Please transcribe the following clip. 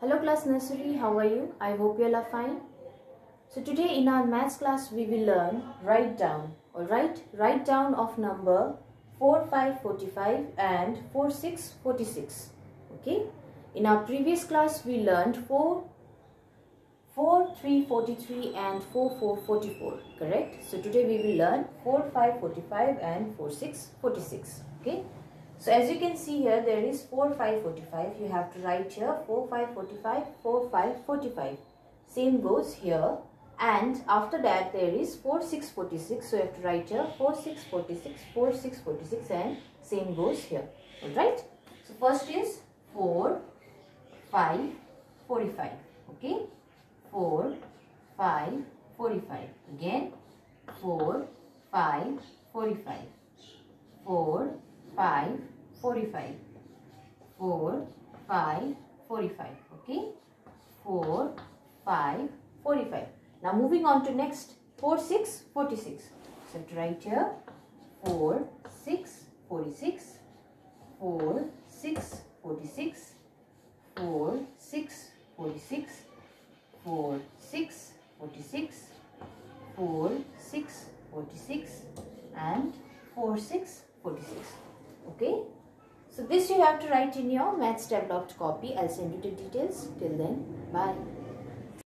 Hello class nursery, how are you? I hope you all are fine. So today in our maths class we will learn write down. Alright, write down of number 4, 5, 45 and 4, 6, 46. Okay. In our previous class we learned 4, 4, 3, 43 and 4, 4, 44. Correct. So today we will learn 4, 5, 45 and 4, 6, 46. Okay. So as you can see here, there is 4, 5, 45. You have to write here 4, 5, 45, 4, 5, 45. Same goes here. And after that, there is 4, 6, 46. So you have to write here 4, 6, 46, 4, 6, 46 and same goes here. Alright. So first is 4, 5, 45. Okay. 4, 5, 45. Again 4, 5, 45. 4, 5, 45. 4, 5, 45. Okay. 4, 5, 45. Now moving on to next 4, 6, 46. So write here 4, 6, 46. 4, 6, 46. 4, 6, 46. 4, 6, 46. 4, 6, 46 and 4, 6, 46 okay? So this you have to write in your maths developed copy. I'll send you the details. Till then bye